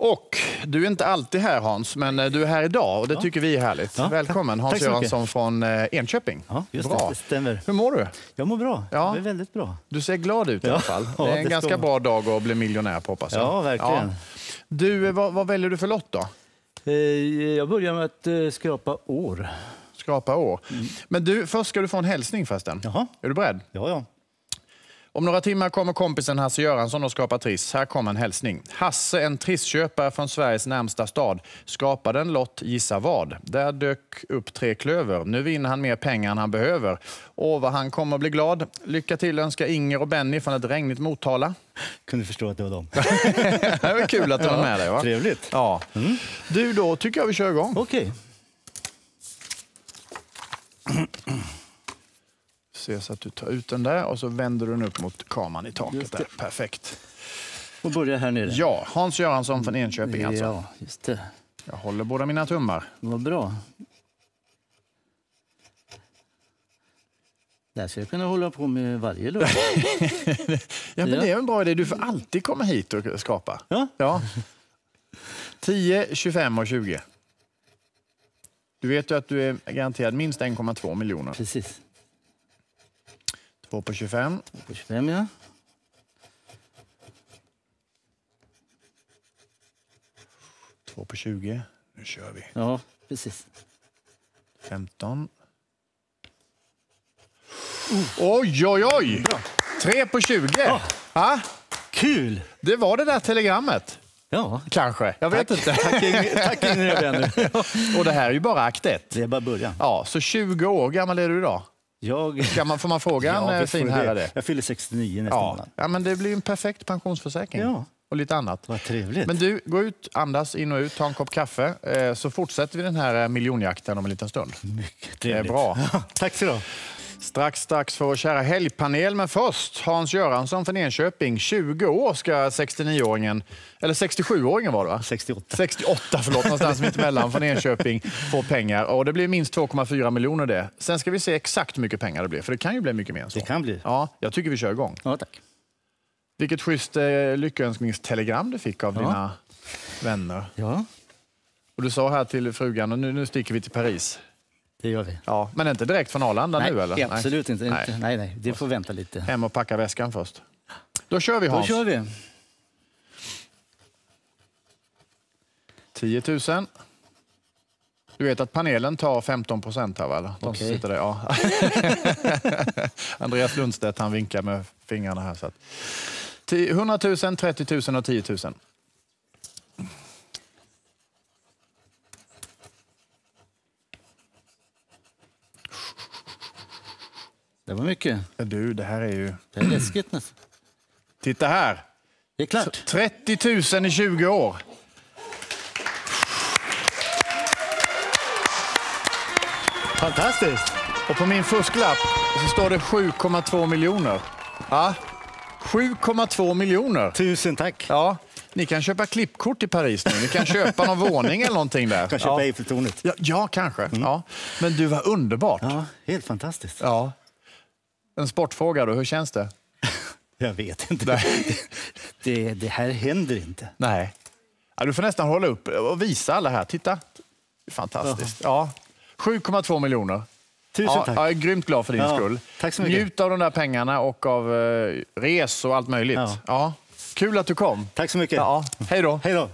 Och du är inte alltid här Hans, men eh, du är här idag och det tycker vi är härligt. Ja, Välkommen Hans. Göransson från eh, Enköping. Ja, just bra. det. Det stämmer. Hur mår du? Jag mår bra. Ja. Det är väldigt bra. Du ser glad ut i alla fall. Det är det en ska ganska man. bra dag att bli miljonär på hoppas jag. Ja, verkligen. Du, eh, vad, vad väljer du för lott då? Jag börjar med att skrapa år. Skrapa år. Mm. Men du, först ska du få en hälsning förresten. Jaha. Är du beredd? Ja, ja. Om några timmar kommer kompisen Hasse Göransson och skapar Triss. Här kommer en hälsning. Hasse, en trissköpare från Sveriges närmsta stad, skapade en lott, gissa vad? Där dök upp tre klöver. Nu vinner han mer pengar än han behöver. Åh, vad han kommer bli glad. Lycka till önskar Inger och Benny från ett regnigt Motala. Kunde förstå att det var dem. Det väl kul att du har med dig va? Trevligt. Ja. Du, då tycker jag vi kör igång. Okej. Se så att du tar ut den där och så vänder du den upp mot kameran i taket. Där. Perfekt. Och börja här nere. Ja, Hans Göransson från Enköping alltså. Ja, just det. Jag håller båda mina tummar. Vad bra. Det här ska jag kunna hålla på med varje lördag. Ja, men. Det är en bra idé. Du får alltid komma hit och skapa. Ja. Ja. 10, 25 och 20. Du vet ju att du är garanterad minst 1,2 miljoner. Precis. 2 på 25. På 25, ja. Två på 20. Nu kör vi. Ja, precis. 15. Oj, oj, oj! 3 på 20. Ja, Kul! det var det där telegrammet. Ja. Kanske. Jag vet inte. Tack, Ingrid- tack Ingrid och Benny. Och det här är ju bara akt ett. Det är bara början. Ja, så 20 år gammal är du idag. Jag... Kan man, får man fråga en eh, fin herre det? Jag fyller 69 nästa Ja. månad. ja, men det blir en perfekt pensionsförsäkring. Ja. Och lite annat. Vad trevligt. Men du, gå ut, andas in och ut, ta en kopp kaffe. Eh, så fortsätter vi den här eh, miljonjakten om en liten stund. Mycket Det är trevligt. bra. Tack så du. Strax dags för vår kära helgpanel, men först Hans Göransson från Enköping. 20 år ska 69-åringen, eller 67-åringen var det va? 68. 68, förlåt, någonstans mitt emellan från Enköping få pengar. Och det blir minst 2,4 miljoner det. Sen ska vi se exakt hur mycket pengar det blir, för det kan ju bli mycket mer än så. Det kan bli. Ja, jag tycker vi kör igång. Ja, tack. Vilket schysst eh, lyckönskningstelegram du fick av Ja. dina vänner. Ja, Och du sa här till frugan, och nu, nu sticker vi till Paris. Det gör vi. Ja, men inte direkt från Arlanda nej, nu eller? absolut inte. Nej. inte. Nej, nej. Det får vänta lite. Hem och packa väskan först. Då kör vi Då Hans. kör vi. 10 000. Du vet att panelen tar 15 procent här va? De Okej. sitter där, ja. Andreas Lundstedt han vinkar med fingrarna här. Så att. 10 100 000, 30 000 och 10 000. Det var mycket. Ja, Du, det här är ju... Det är läskigt nästan. Titta här! Det är klart. 30 000 i 20 år. Fantastiskt. Och på min fusklapp så står det 7,2 miljoner. Ja, 7,2 miljoner. Tusen tack. Ja, ni kan köpa klippkort i Paris nu. Ni kan köpa någon våning eller någonting där. Jag kan köpa ja. Eiffeltornet. Ja, ja, kanske. Ja. Men du var underbart. Ja, helt fantastiskt. Ja. En sportfråga då, hur känns det? Jag vet inte. Nej. Det, det här händer inte. Nej. Ja, du får nästan hålla upp och visa alla här. Titta. Fantastiskt. Ja. 7,2 miljoner. Tusen Ja, tack. jag är grymt glad för din Ja, skull. tack så mycket. Njut av de där pengarna och av eh, res och allt möjligt. Ja. Ja. Kul att du kom. Tack så mycket. Ja. Hej då. Hej då.